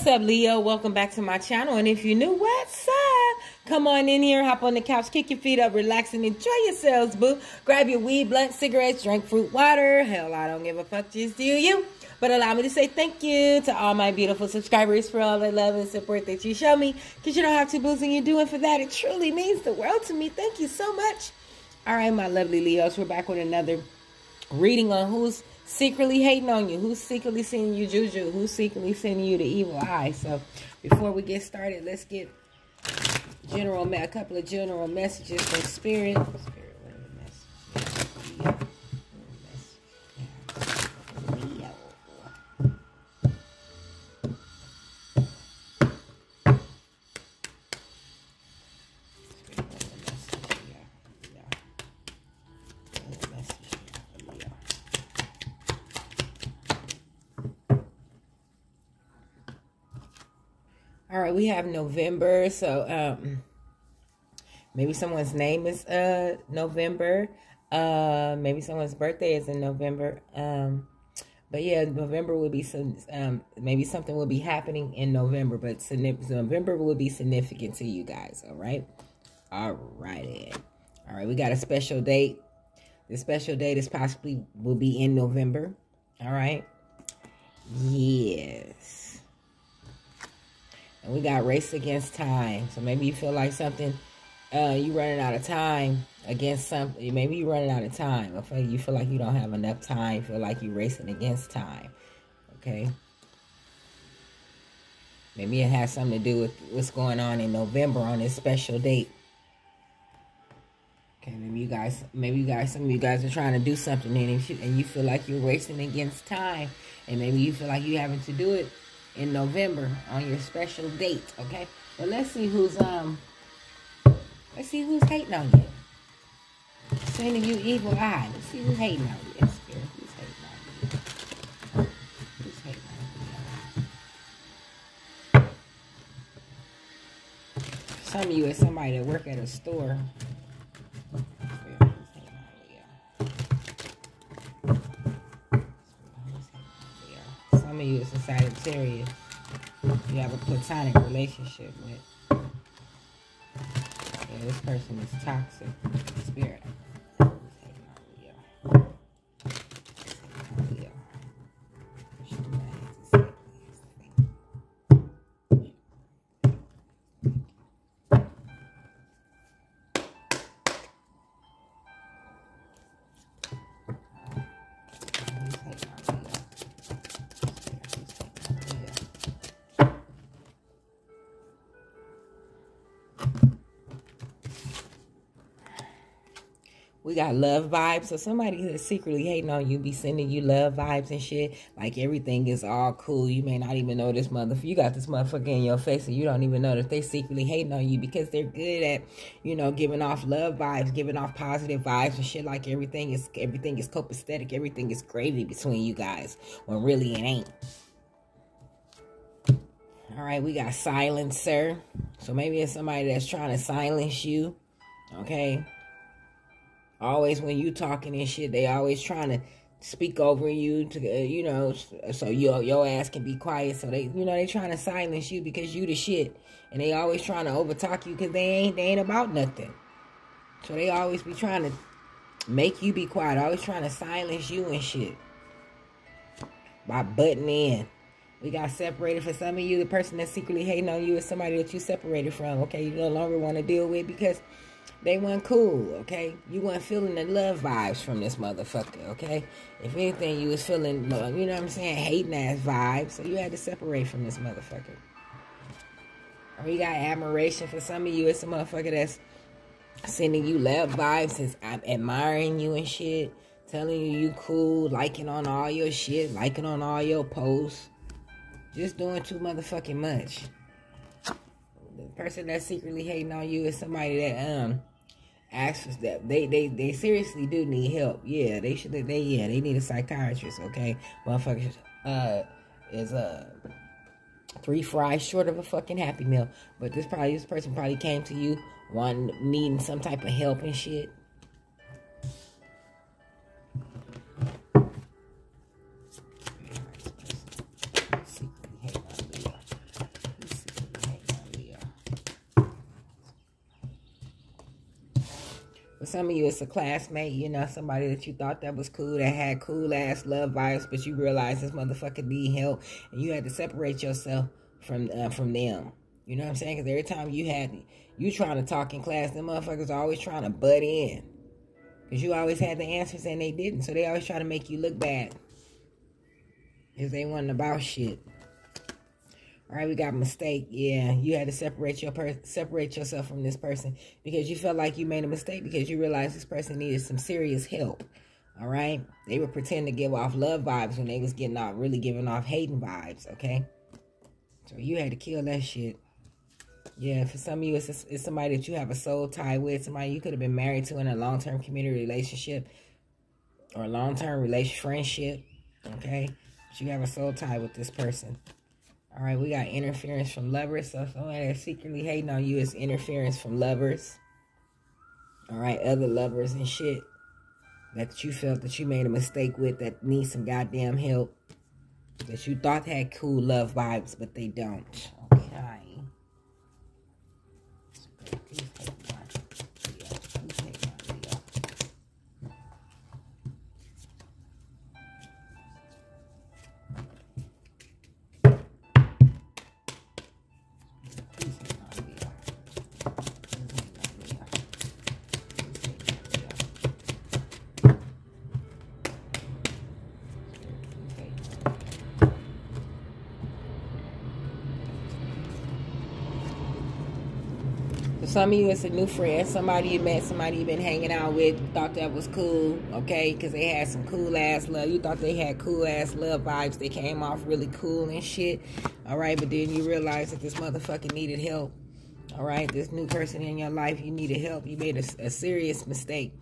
What's up, Leo? Welcome back to my channel. And if you're new, what's up? Come on in here, hop on the couch, kick your feet up, relax, and enjoy yourselves, boo. Grab your weed, blunt, cigarettes, drink fruit water. Hell, I don't give a fuck, just do you. But allow me to say thank you to all my beautiful subscribers for all the love and support that you show me. Because you don't have to booze and you're doing for that. It truly means the world to me. Thank you so much. All right, my lovely Leos, we're back with another reading on who's secretly hating on you, who's secretly sending you juju, who's secretly sending you the evil eye. So before we get started, let's get general a couple of general messages from spirit. Right, we have November, so um maybe someone's name is uh November. Uh maybe someone's birthday is in November. Um but yeah, November will be some um maybe something will be happening in November, but November will be significant to you guys, all right? All right. All right, we got a special date. The special date is possibly will be in November. All right. Yes. And we got race against time. So maybe you feel like something, uh, you running out of time against something. Maybe you running out of time. I feel you feel like you don't have enough time. Feel like you're racing against time. Okay. Maybe it has something to do with what's going on in November on this special date. Okay, maybe you guys, maybe you guys, some of you guys are trying to do something and you, and you feel like you're racing against time, and maybe you feel like you're having to do it in November on your special date, okay? But let's see who's um let's see who's hating on you. Sending you evil eye. Let's see who's hating on you. Hating on you? Who's hating on you? Some of you is somebody that work at a store. Some of you is a Sagittarius you have a platonic relationship with. Yeah, this person is toxic We got love vibes. So somebody that's secretly hating on you be sending you love vibes and shit. Like everything is all cool. You may not even know this motherfucker. You got this motherfucker in your face and you don't even know that they secretly hating on you because they're good at, you know, giving off love vibes, giving off positive vibes and shit. Like everything is everything is copacetic. Everything is gravy between you guys when really it ain't. All right, we got silencer. So maybe it's somebody that's trying to silence you. Okay. Always when you talking and shit, they always trying to speak over you to uh, you know so your your ass can be quiet. So they you know they trying to silence you because you the shit. And they always trying to overtalk you because they ain't they ain't about nothing. So they always be trying to make you be quiet always trying to silence you and shit. By butting in. We got separated for some of you. The person that's secretly hating on you is somebody that you separated from okay? You no longer want to deal with because they weren't cool, okay? You weren't feeling the love vibes from this motherfucker, okay? If anything, you was feeling, uh, you know what I'm saying, hating ass vibes, so you had to separate from this motherfucker. Or you got admiration for some of you, it's a motherfucker that's sending you love vibes, is admiring you and shit, telling you you cool, liking on all your shit, liking on all your posts, just doing too motherfucking much the person that's secretly hating on you is somebody that um asks that they they they seriously do need help. Yeah, they should they yeah they need a psychiatrist. Okay, motherfuckers uh is uh three fries short of a fucking happy meal. But this probably this person probably came to you wanting needing some type of help and shit. Some of you, it's a classmate, you know, somebody that you thought that was cool, that had cool ass love vibes, but you realize this motherfucker need help, and you had to separate yourself from uh, from them. You know what I'm saying? Because every time you had you trying to talk in class, them motherfuckers are always trying to butt in. Because you always had the answers and they didn't. So they always try to make you look bad. Because they wasn't about shit. All right, we got a mistake. Yeah, you had to separate your per separate yourself from this person because you felt like you made a mistake because you realized this person needed some serious help. All right, they would pretend to give off love vibes when they was getting off really giving off hating vibes. Okay, so you had to kill that shit. Yeah, for some of you, it's, it's somebody that you have a soul tie with, somebody you could have been married to in a long-term community relationship or a long-term relationship friendship. Okay, but you have a soul tie with this person. All right, we got interference from lovers. So somebody that's secretly hating on you is interference from lovers. All right, other lovers and shit that you felt that you made a mistake with that need some goddamn help. That you thought had cool love vibes, but they don't. Some of you, it's a new friend. Somebody you met, somebody you've been hanging out with, thought that was cool, okay? Because they had some cool ass love. You thought they had cool ass love vibes. They came off really cool and shit, all right? But then you realize that this motherfucker needed help, all right? This new person in your life, you needed help. You made a, a serious mistake,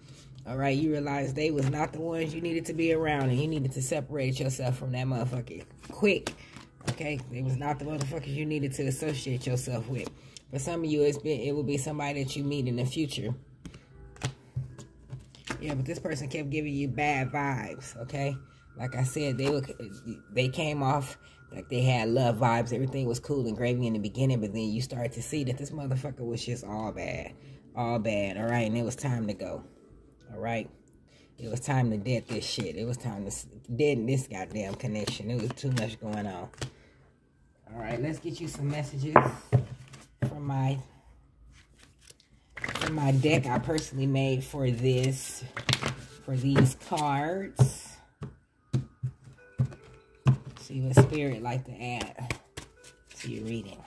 all right? You realized they was not the ones you needed to be around, and you needed to separate yourself from that motherfucker quick, okay? They was not the motherfuckers you needed to associate yourself with. For some of you, it's been it will be somebody that you meet in the future. Yeah, but this person kept giving you bad vibes, okay? Like I said, they were they came off like they had love vibes. Everything was cool and gravy in the beginning, but then you start to see that this motherfucker was just all bad. All bad, all right? And it was time to go, all right? It was time to dead this shit. It was time to dead this goddamn connection. It was too much going on. All right, let's get you some messages from my from my deck I personally made for this for these cards. See what spirit like to add to your reading.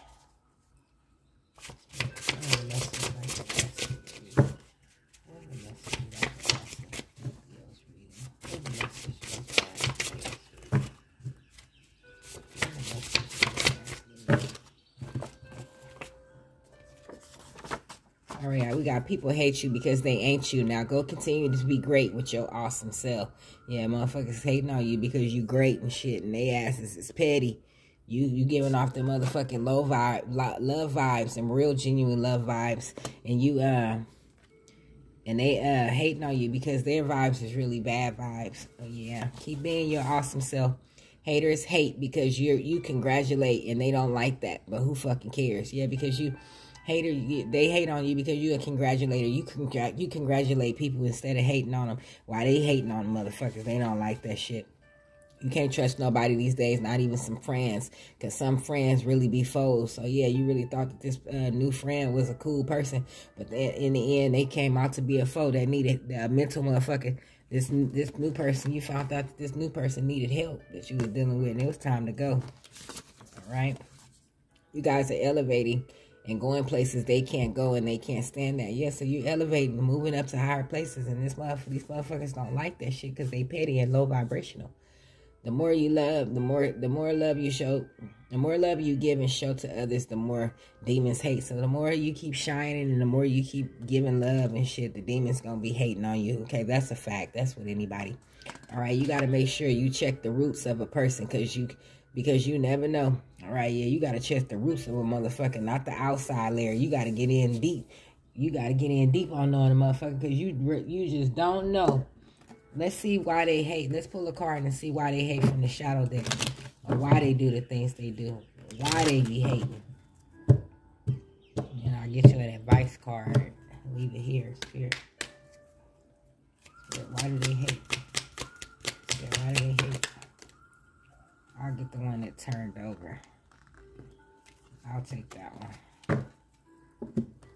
We got people hate you because they ain't you. Now go continue to be great with your awesome self. Yeah, motherfuckers hating on you because you great and shit, and they asses is petty. You you giving off the motherfucking low vibe, love vibes, and real genuine love vibes, and you uh, and they uh hating on you because their vibes is really bad vibes. Yeah, keep being your awesome self. Haters hate because you you congratulate and they don't like that, but who fucking cares? Yeah, because you hater they hate on you because you're a congratulator. You congr you congratulate people instead of hating on them why they hating on motherfuckers? They don't like that shit. You can't trust nobody these days not even some friends because some friends really be foes. So yeah you really thought that this uh, new friend was a cool person but then in the end they came out to be a foe that needed a mental motherfucker. This this new person you found out that this new person needed help that you was dealing with and it was time to go. All right? You guys are elevating and going places they can't go and they can't stand that. Yeah, so you elevating, moving up to higher places, and this motherfucker, these motherfuckers don't like that shit because they petty and low vibrational. The more you love, the more the more love you show, the more love you give and show to others, the more demons hate. So the more you keep shining and the more you keep giving love and shit, the demons gonna be hating on you. Okay, that's a fact. That's what anybody. All right, you gotta make sure you check the roots of a person because you because you never know. All right, yeah, you got to check the roots of a motherfucker, not the outside layer. You got to get in deep. You got to get in deep on knowing a motherfucker because you, you just don't know. Let's see why they hate. Let's pull a card and see why they hate from the shadow deck. Or why they do the things they do. Why they be hating. And I'll get you an advice card. Leave it here, spirit. That turned over. I'll take that one.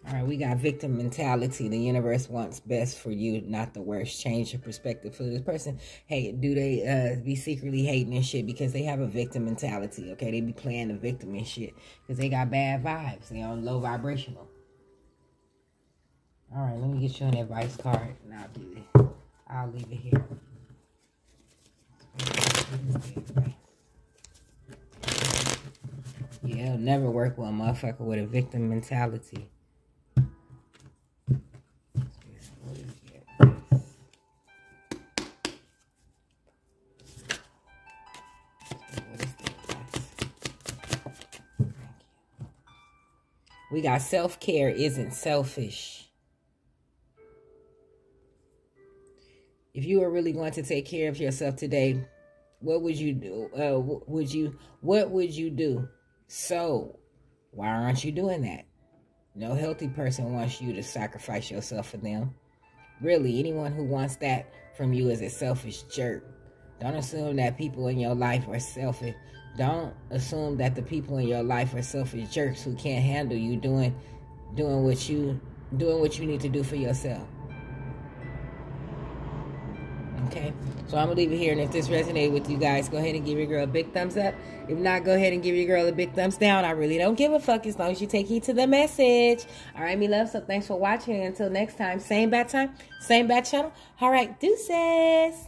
All right, we got victim mentality. The universe wants best for you, not the worst. Change your perspective for this person. Hey, do they uh, be secretly hating and shit because they have a victim mentality? Okay, they be playing the victim and shit because they got bad vibes. They on low vibrational. All right, let me get you an advice card, and I'll do it. I'll leave it here. Yeah, it'll never work with a motherfucker with a victim mentality. We got self care isn't selfish. If you were really going to take care of yourself today, what would you do? Uh, would you? What would you do? So, why aren't you doing that? No healthy person wants you to sacrifice yourself for them. Really, anyone who wants that from you is a selfish jerk. Don't assume that people in your life are selfish don't assume that the people in your life are selfish jerks who can't handle you doing doing what you doing what you need to do for yourself. Okay, so I'm gonna leave it here, and if this resonated with you guys, go ahead and give your girl a big thumbs up. If not, go ahead and give your girl a big thumbs down. I really don't give a fuck as long as you take heed to the message. All right, me love. So thanks for watching. Until next time, same bad time, same bad channel. All right, deuces.